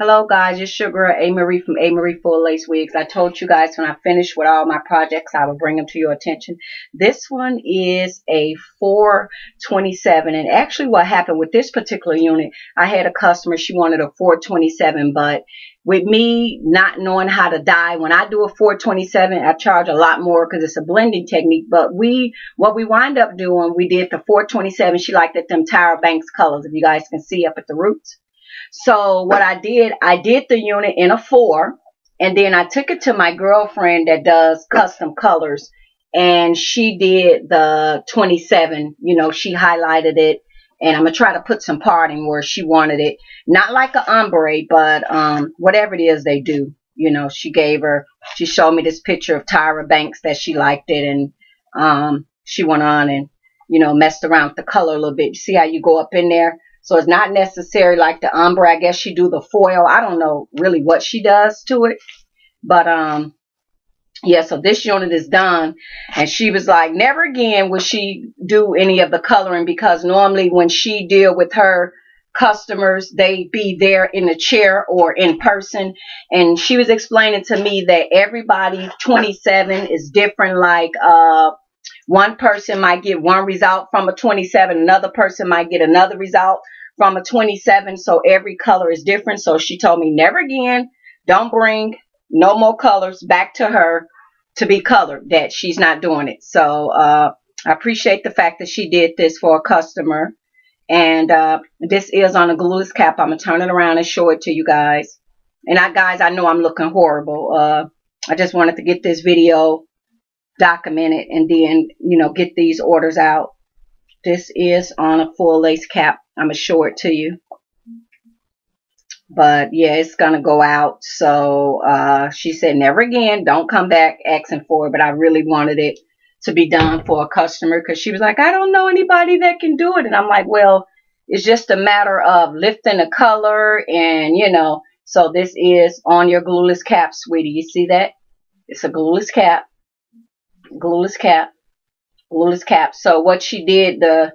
Hello guys, it's your girl Amarie from Amarie Full Lace Wigs. I told you guys when I finish with all my projects, I will bring them to your attention. This one is a 427 and actually what happened with this particular unit, I had a customer, she wanted a 427 but with me not knowing how to dye, when I do a 427, I charge a lot more because it's a blending technique. But we, what we wind up doing, we did the 427. She liked it, them Tyra Banks colors, if you guys can see up at the roots. So what I did, I did the unit in a four and then I took it to my girlfriend that does custom colors and she did the 27, you know, she highlighted it and I'm to try to put some parting where she wanted it. Not like an ombre, but um, whatever it is they do. You know, she gave her, she showed me this picture of Tyra Banks that she liked it and um, she went on and, you know, messed around with the color a little bit. See how you go up in there? So it's not necessary like the ombre. I guess she do the foil. I don't know really what she does to it. But um yeah, so this unit is done. And she was like, never again will she do any of the coloring because normally when she deal with her customers, they be there in the chair or in person. And she was explaining to me that everybody 27 is different. Like, uh, one person might get one result from a 27. Another person might get another result from a 27. So every color is different. So she told me never again, don't bring no more colors back to her to be colored, that she's not doing it. So uh, I appreciate the fact that she did this for a customer. And uh, this is on a glueless cap. I'm going to turn it around and show it to you guys. And I, guys, I know I'm looking horrible. Uh, I just wanted to get this video documented and then, you know, get these orders out. This is on a full lace cap. I'm going to show it to you. But yeah, it's going to go out. So uh, she said, never again. Don't come back asking for it. But I really wanted it to be done for a customer because she was like, I don't know anybody that can do it. And I'm like, well, it's just a matter of lifting the color and, you know, so this is on your glueless cap, sweetie. You see that? It's a glueless cap. Glueless cap. Glueless cap. So what she did, the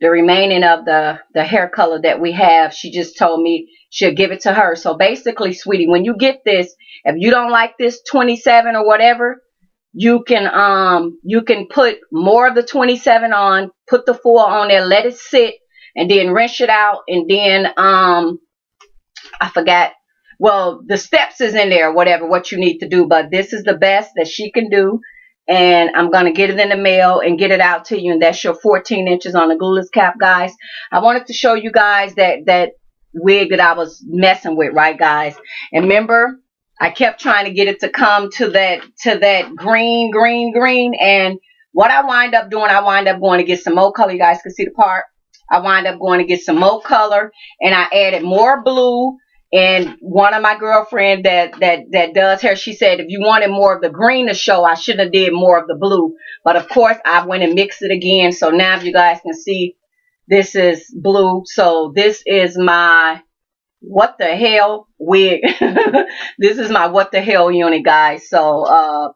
the remaining of the, the hair color that we have, she just told me she'll give it to her. So basically, sweetie, when you get this, if you don't like this 27 or whatever, you can, um, you can put more of the 27 on, put the four on there, let it sit, and then rinse it out, and then, um, I forgot, well, the steps is in there, whatever, what you need to do, but this is the best that she can do and I'm going to get it in the mail and get it out to you. And that's your 14 inches on the glueless cap, guys. I wanted to show you guys that, that wig that I was messing with, right, guys? And remember, I kept trying to get it to come to that, to that green, green, green. And what I wind up doing, I wind up going to get some more color. You guys can see the part. I wind up going to get some more color and I added more blue and one of my girlfriend that, that, that does hair, she said, if you wanted more of the green to show, I should have did more of the blue. But of course, I went and mixed it again. So now if you guys can see, this is blue. So this is my what the hell wig. this is my what the hell unit, guys. So, uh,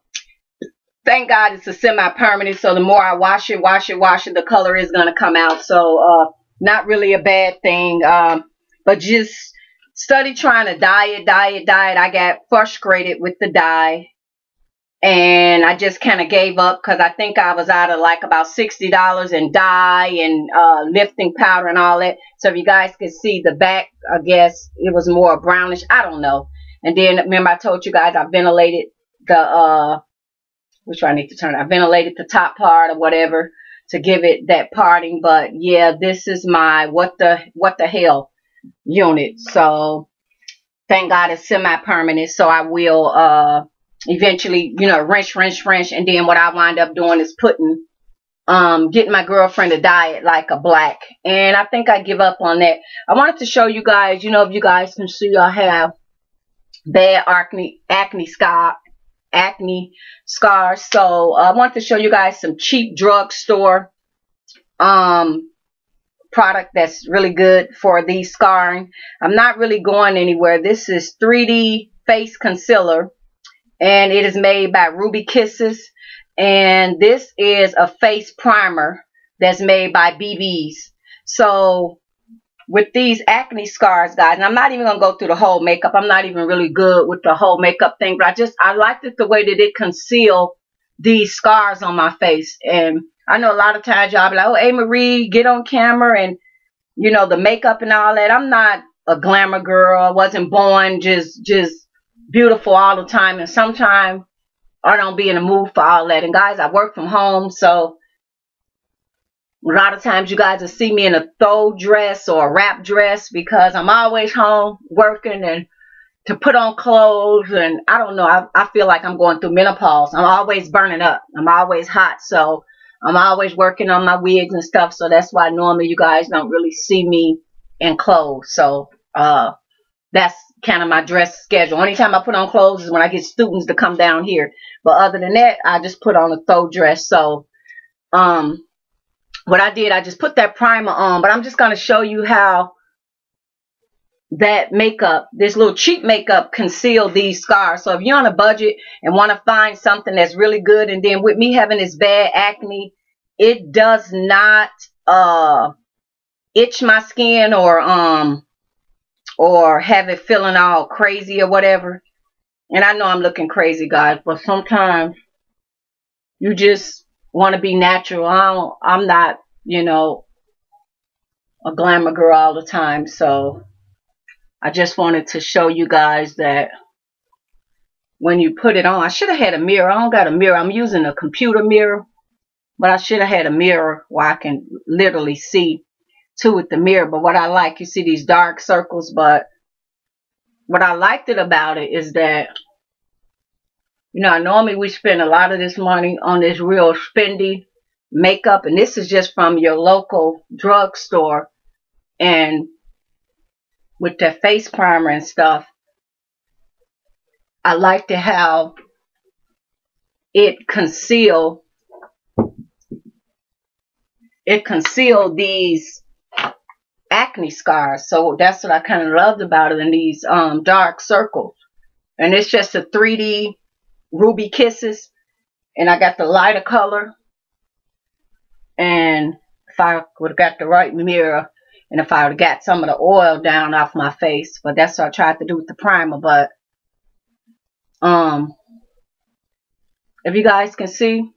thank God it's a semi-permanent. So the more I wash it, wash it, wash it, the color is going to come out. So, uh, not really a bad thing. Um, but just, study trying to diet, diet, diet. I got frustrated with the dye. And I just kind of gave up because I think I was out of like about $60 in dye and uh, lifting powder and all that. So if you guys can see the back, I guess it was more brownish. I don't know. And then remember I told you guys I ventilated the, uh, which I need to turn. I ventilated the top part or whatever to give it that parting. But yeah, this is my what the, what the hell unit. So thank God it's semi-permanent. So I will uh, eventually, you know, wrench, wrench, wrench. And then what I wind up doing is putting, um, getting my girlfriend to diet like a black. And I think I give up on that. I wanted to show you guys, you know, if you guys can see I have bad acne, acne scar, acne scars. So uh, I want to show you guys some cheap drugstore um, product that's really good for the scarring. I'm not really going anywhere. This is 3D Face Concealer and it is made by Ruby Kisses and this is a face primer that's made by BB's. So with these acne scars, guys, and I'm not even going to go through the whole makeup. I'm not even really good with the whole makeup thing, but I just, I liked it the way that it concealed these scars on my face. And I know a lot of times y'all be like, oh, hey, Marie, get on camera and, you know, the makeup and all that. I'm not a glamour girl. I wasn't born just, just beautiful all the time. And sometimes I don't be in the mood for all that. And guys, I work from home, so a lot of times you guys will see me in a throw dress or a wrap dress because I'm always home working and to put on clothes and I don't know, I, I feel like I'm going through menopause. I'm always burning up. I'm always hot. So I'm always working on my wigs and stuff. So that's why normally you guys don't really see me in clothes. So uh that's kind of my dress schedule. Only time I put on clothes is when I get students to come down here. But other than that, I just put on a throw dress. So um what I did, I just put that primer on, but I'm just going to show you how that makeup, this little cheap makeup conceal these scars. So if you're on a budget and want to find something that's really good, and then with me having this bad acne, it does not uh itch my skin or um or have it feeling all crazy or whatever. And I know I'm looking crazy, guys, but sometimes you just want to be natural. I don't, I'm not, you know, a glamour girl all the time. So I just wanted to show you guys that when you put it on, I should have had a mirror. I don't got a mirror. I'm using a computer mirror, but I should have had a mirror where I can literally see to with the mirror. But what I like, you see these dark circles, but what I liked it about it is that you know, normally we spend a lot of this money on this real spendy makeup, and this is just from your local drugstore. And with their face primer and stuff, I like to have it conceal it conceal these acne scars. So that's what I kind of loved about it in these um, dark circles. And it's just a 3D Ruby Kisses. And I got the lighter color. And if I would have got the right mirror, and if I would got some of the oil down off my face, but that's what I tried to do with the primer. But um, if you guys can see,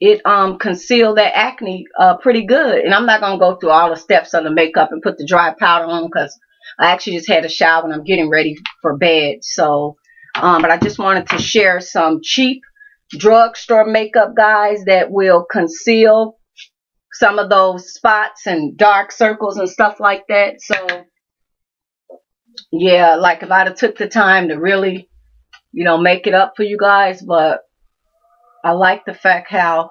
it um concealed that acne uh pretty good. And I'm not gonna go through all the steps of the makeup and put the dry powder on because I actually just had a shower and I'm getting ready for bed. So um, but I just wanted to share some cheap drugstore makeup, guys, that will conceal some of those spots and dark circles and stuff like that. So, yeah, like if I'd have took the time to really, you know, make it up for you guys, but I like the fact how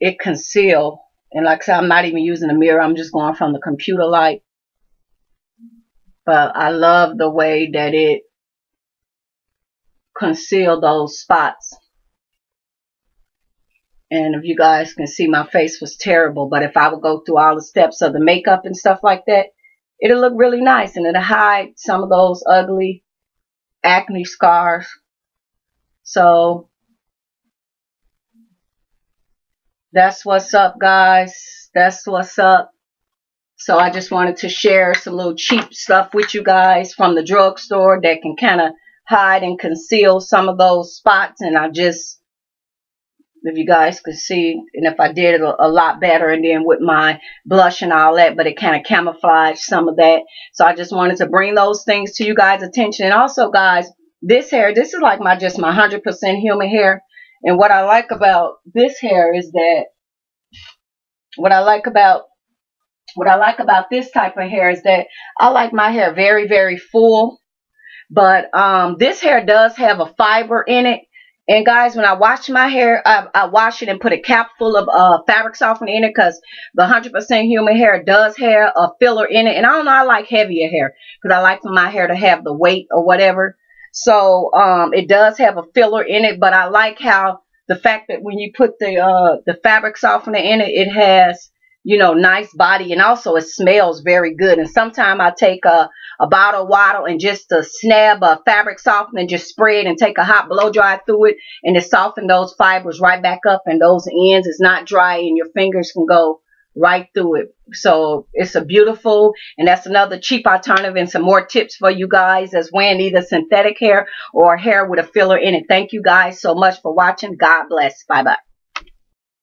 it conceal. And like I said, I'm not even using a mirror. I'm just going from the computer light but I love the way that it concealed those spots. And if you guys can see, my face was terrible. But if I would go through all the steps of the makeup and stuff like that, it'll look really nice. And it'll hide some of those ugly acne scars. So, that's what's up, guys. That's what's up. So I just wanted to share some little cheap stuff with you guys from the drugstore that can kind of hide and conceal some of those spots. And I just, if you guys could see, and if I did it a, a lot better and then with my blush and all that, but it kind of camouflaged some of that. So I just wanted to bring those things to you guys' attention. And also guys, this hair, this is like my, just my 100% human hair. And what I like about this hair is that, what I like about what I like about this type of hair is that I like my hair very, very full. But um, this hair does have a fiber in it. And guys, when I wash my hair, I, I wash it and put a cap full of uh, fabric softener in it because the 100% human hair does have a filler in it. And I don't know, I like heavier hair because I like for my hair to have the weight or whatever. So um, it does have a filler in it, but I like how the fact that when you put the uh, the fabric softener in it, it has you know, nice body and also it smells very good. And sometimes I take a, a bottle of water and just a snab a fabric softener just spray it and take a hot blow dry through it and it soften those fibers right back up and those ends is not dry and your fingers can go right through it. So it's a beautiful, and that's another cheap alternative and some more tips for you guys as wearing either synthetic hair or hair with a filler in it. Thank you guys so much for watching. God bless. Bye bye.